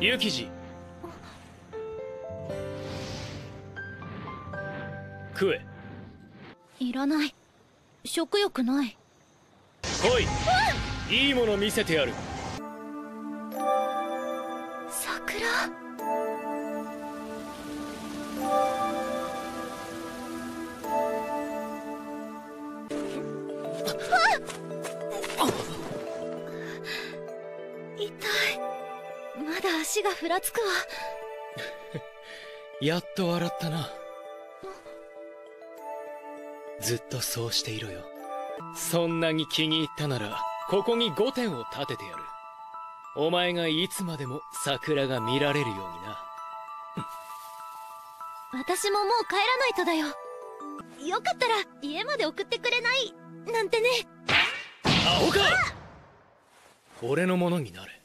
ユキジ食え。いらない。食欲ない。来い。いいもの見せてやる。桜？痛いまだ足がふらつくわ。やっと笑ったな。ずっとそうしていろよ。そんなに気に入ったならここに5点を立ててやる。お前がいつまでも桜が見られるようにな。私ももう帰らないとだよ。よかったら家まで送ってくれない？なんてね。アホか俺のものになれ